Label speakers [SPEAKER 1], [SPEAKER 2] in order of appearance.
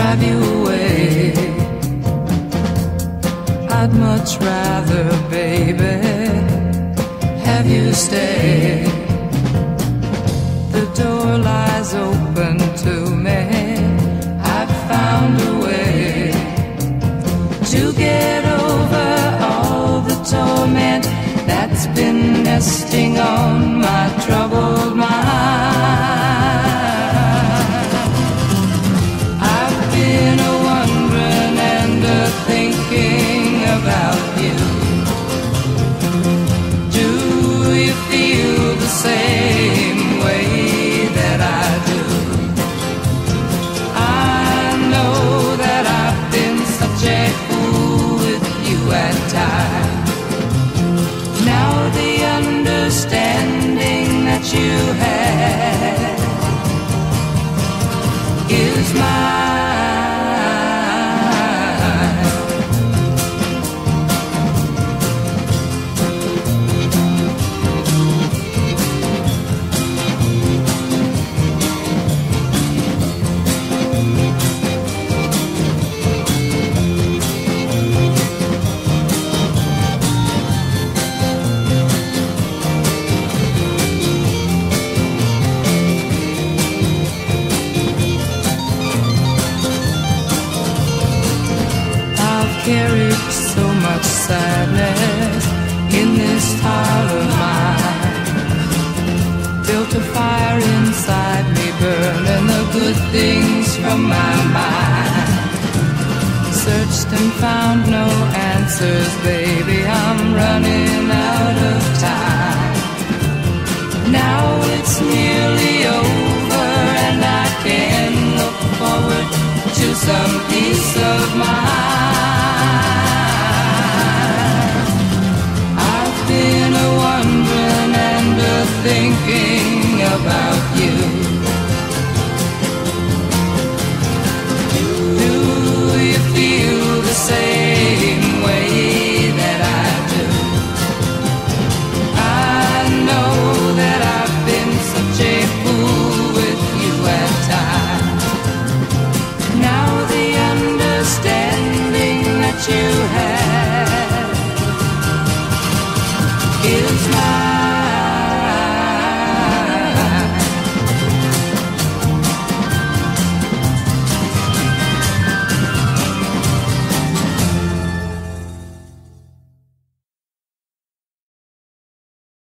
[SPEAKER 1] drive you away. I'd much rather, baby, have you stay. The door lies open to me. I've found a way to get over all the torment that's been nesting on my troubled you had is mine. Carried so much sadness in this heart of mine. Built a fire inside me, burning the good things from my mind. Searched and found no answers, baby. I'm running out of time. Now it's nearly over, and I can look forward to some peace of mind. thinking about you. Do you feel the same way that I do? I know that I've been such a fool with you at times. Now the understanding that you have is mine.